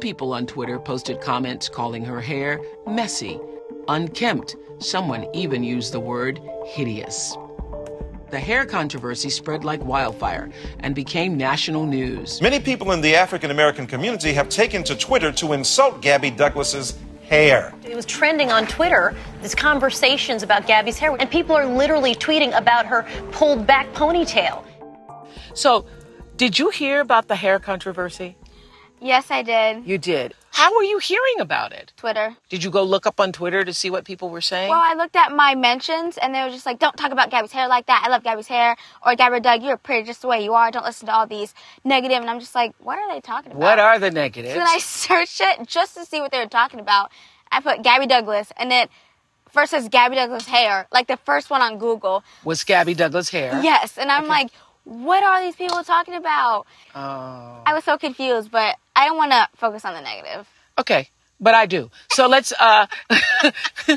people on Twitter posted comments calling her hair messy, unkempt. Someone even used the word hideous. The hair controversy spread like wildfire and became national news. Many people in the African American community have taken to Twitter to insult Gabby Douglas's hair. It was trending on Twitter, these conversations about Gabby's hair, and people are literally tweeting about her pulled back ponytail. So, did you hear about the hair controversy? Yes, I did. You did. How were you hearing about it? Twitter. Did you go look up on Twitter to see what people were saying? Well, I looked at my mentions and they were just like, don't talk about Gabby's hair like that. I love Gabby's hair. Or Gabby Doug, you're pretty just the way you are. Don't listen to all these negative. And I'm just like, what are they talking about? what are the negatives? So then I searched it just to see what they were talking about. I put Gabby Douglas and then first says Gabby Douglas hair, like the first one on Google. was Gabby Douglas hair? Yes. And I'm like, what are these people talking about? Oh. I was so confused, but I don't want to focus on the negative. Okay, but I do. So let's uh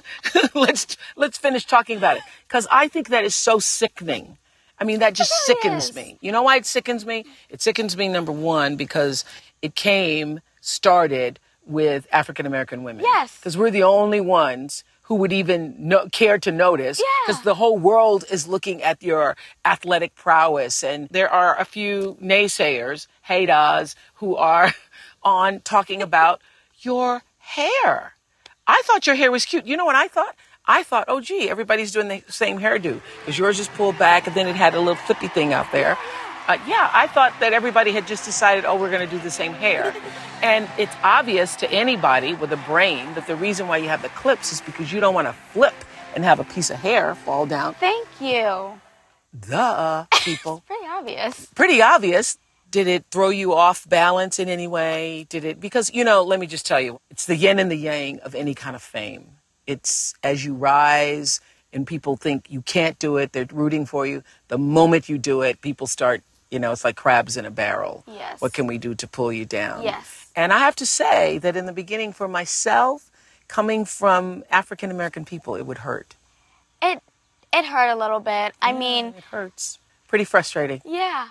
let's let's finish talking about it cuz I think that is so sickening. I mean that just sickens is. me. You know why it sickens me? It sickens me number 1 because it came started with African American women. Yes. Cuz we're the only ones who would even no, care to notice Yeah. because the whole world is looking at your athletic prowess and there are a few naysayers, haters who are on talking about your hair. I thought your hair was cute. You know what I thought? I thought, oh, gee, everybody's doing the same hairdo because yours is pulled back and then it had a little flippy thing out there. Uh, yeah, I thought that everybody had just decided, oh, we're going to do the same hair. And it's obvious to anybody with a brain that the reason why you have the clips is because you don't want to flip and have a piece of hair fall down. Thank you. The people. Pretty obvious. Pretty obvious. Did it throw you off balance in any way? Did it? Because, you know, let me just tell you, it's the yin and the yang of any kind of fame. It's as you rise and people think you can't do it, they're rooting for you. The moment you do it, people start, you know, it's like crabs in a barrel. Yes. What can we do to pull you down? Yes. And I have to say that in the beginning, for myself, coming from African American people, it would hurt. It it hurt a little bit. I mean, It hurts. Pretty frustrating. yeah.